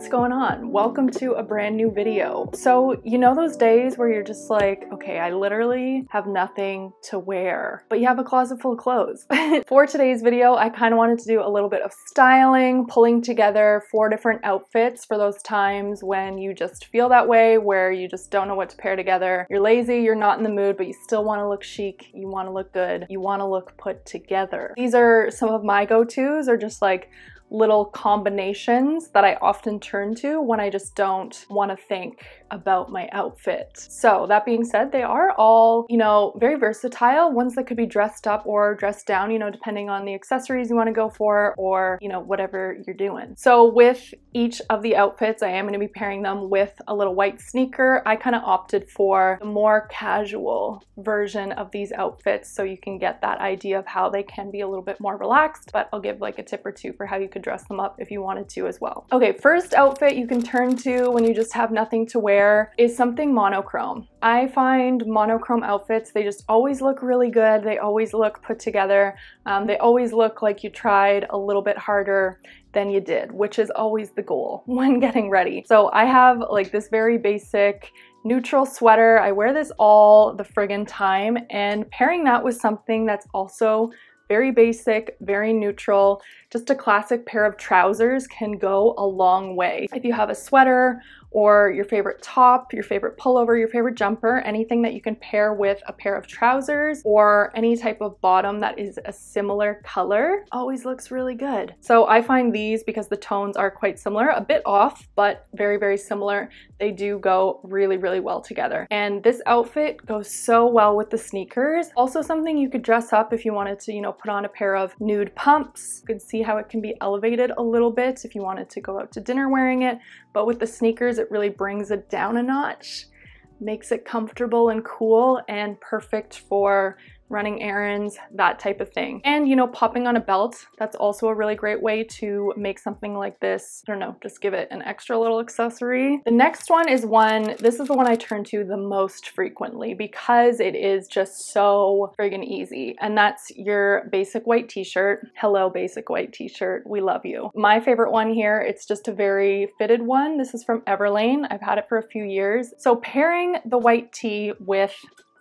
what's going on? Welcome to a brand new video. So, you know those days where you're just like, okay, I literally have nothing to wear, but you have a closet full of clothes. For today's video, I kind of wanted to do a little bit of styling, pulling together four different outfits for those times when you just feel that way, where you just don't know what to pair together. You're lazy, you're not in the mood, but you still want to look chic, you want to look good, you want to look put together. These are some of my go-tos, or just like little combinations that I often turn to when I just don't want to think about my outfit. So that being said, they are all, you know, very versatile, ones that could be dressed up or dressed down, you know, depending on the accessories you want to go for or, you know, whatever you're doing. So with each of the outfits, I am going to be pairing them with a little white sneaker. I kind of opted for the more casual version of these outfits so you can get that idea of how they can be a little bit more relaxed, but I'll give like a tip or two for how you could dress them up if you wanted to as well. Okay, first outfit you can turn to when you just have nothing to wear wear is something monochrome. I find monochrome outfits, they just always look really good. They always look put together. Um, they always look like you tried a little bit harder than you did, which is always the goal when getting ready. So I have like this very basic neutral sweater. I wear this all the friggin' time and pairing that with something that's also very basic, very neutral, just a classic pair of trousers can go a long way. If you have a sweater or your favorite top, your favorite pullover, your favorite jumper, anything that you can pair with a pair of trousers or any type of bottom that is a similar color always looks really good. So I find these because the tones are quite similar, a bit off, but very, very similar. They do go really, really well together. And this outfit goes so well with the sneakers. Also something you could dress up if you wanted to, you know, put on a pair of nude pumps. You can see how it can be elevated a little bit if you wanted to go out to dinner wearing it. But with the sneakers, it really brings it down a notch, makes it comfortable and cool and perfect for running errands, that type of thing. And you know, popping on a belt, that's also a really great way to make something like this, I don't know, just give it an extra little accessory. The next one is one, this is the one I turn to the most frequently because it is just so friggin' easy. And that's your basic white t-shirt. Hello, basic white t-shirt, we love you. My favorite one here, it's just a very fitted one. This is from Everlane. I've had it for a few years. So pairing the white tee with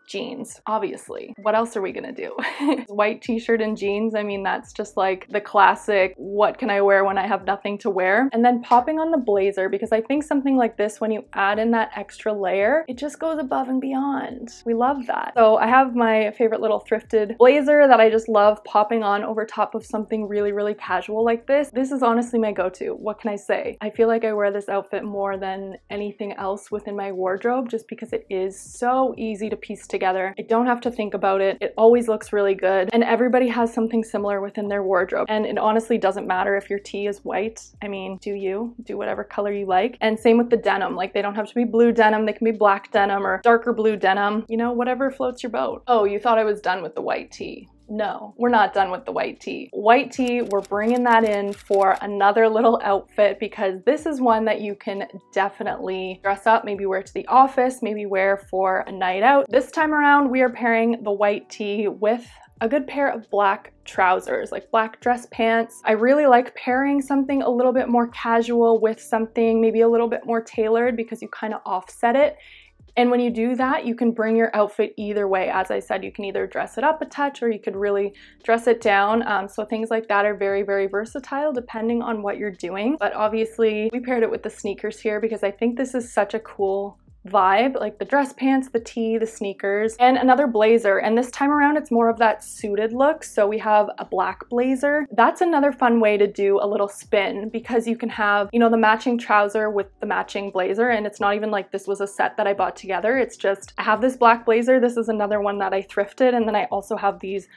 jeans, obviously. What else are we gonna do? White t-shirt and jeans, I mean, that's just like the classic, what can I wear when I have nothing to wear? And then popping on the blazer, because I think something like this, when you add in that extra layer, it just goes above and beyond. We love that. So I have my favorite little thrifted blazer that I just love popping on over top of something really, really casual like this. This is honestly my go-to. What can I say? I feel like I wear this outfit more than anything else within my wardrobe just because it is so easy to piece together together. I don't have to think about it. It always looks really good. And everybody has something similar within their wardrobe. And it honestly doesn't matter if your tee is white. I mean, do you? Do whatever color you like. And same with the denim. Like they don't have to be blue denim. They can be black denim or darker blue denim. You know, whatever floats your boat. Oh, you thought I was done with the white tee. No, we're not done with the white tee. White tee, we're bringing that in for another little outfit because this is one that you can definitely dress up, maybe wear to the office, maybe wear for a night out. This time around, we are pairing the white tee with a good pair of black trousers, like black dress pants. I really like pairing something a little bit more casual with something maybe a little bit more tailored because you kind of offset it and when you do that, you can bring your outfit either way. As I said, you can either dress it up a touch or you could really dress it down. Um, so things like that are very, very versatile depending on what you're doing. But obviously we paired it with the sneakers here because I think this is such a cool vibe, like the dress pants, the tee, the sneakers, and another blazer. And this time around, it's more of that suited look. So we have a black blazer. That's another fun way to do a little spin because you can have, you know, the matching trouser with the matching blazer. And it's not even like this was a set that I bought together. It's just, I have this black blazer. This is another one that I thrifted. And then I also have these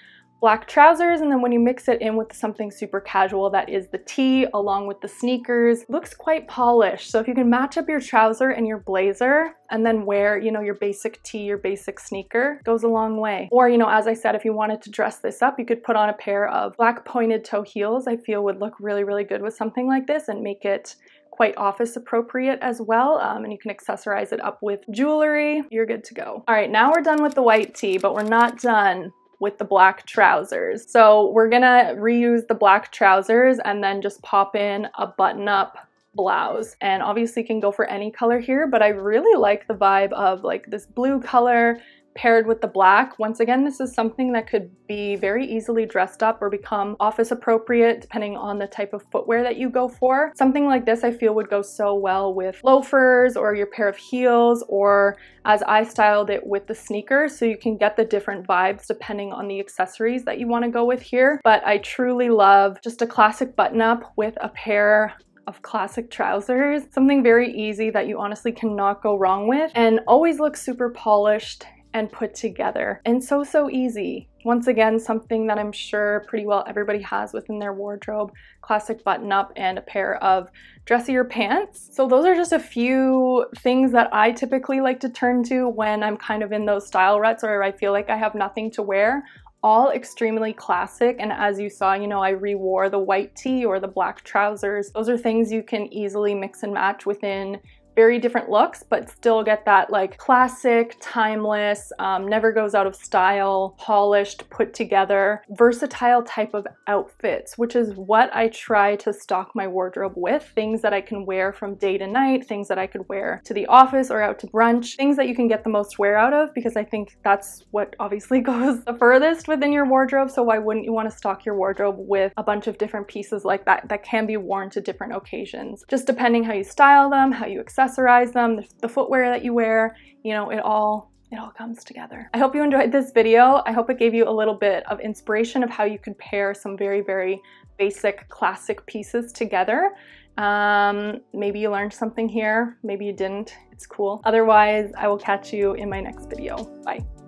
black trousers and then when you mix it in with something super casual that is the tee along with the sneakers looks quite polished. So if you can match up your trouser and your blazer and then wear you know your basic tee your basic sneaker goes a long way. Or you know as I said if you wanted to dress this up you could put on a pair of black pointed toe heels I feel would look really really good with something like this and make it quite office appropriate as well um, and you can accessorize it up with jewelry. You're good to go. All right now we're done with the white tee but we're not done with the black trousers. So we're gonna reuse the black trousers and then just pop in a button up blouse. And obviously you can go for any color here, but I really like the vibe of like this blue color paired with the black. Once again, this is something that could be very easily dressed up or become office appropriate depending on the type of footwear that you go for. Something like this I feel would go so well with loafers or your pair of heels or as I styled it with the sneakers so you can get the different vibes depending on the accessories that you want to go with here. But I truly love just a classic button up with a pair of classic trousers. Something very easy that you honestly cannot go wrong with and always looks super polished and put together. And so, so easy. Once again, something that I'm sure pretty well everybody has within their wardrobe, classic button up and a pair of dressier pants. So those are just a few things that I typically like to turn to when I'm kind of in those style ruts or I feel like I have nothing to wear all extremely classic and as you saw you know I rewore the white tee or the black trousers those are things you can easily mix and match within very different looks, but still get that like classic, timeless, um, never goes out of style, polished, put together, versatile type of outfits, which is what I try to stock my wardrobe with. Things that I can wear from day to night, things that I could wear to the office or out to brunch, things that you can get the most wear out of because I think that's what obviously goes the furthest within your wardrobe. So why wouldn't you want to stock your wardrobe with a bunch of different pieces like that that can be worn to different occasions? Just depending how you style them, how you accessory accessorize them, the footwear that you wear, you know, it all it all comes together. I hope you enjoyed this video. I hope it gave you a little bit of inspiration of how you could pair some very, very basic classic pieces together. Um, maybe you learned something here, maybe you didn't, it's cool. Otherwise, I will catch you in my next video. Bye.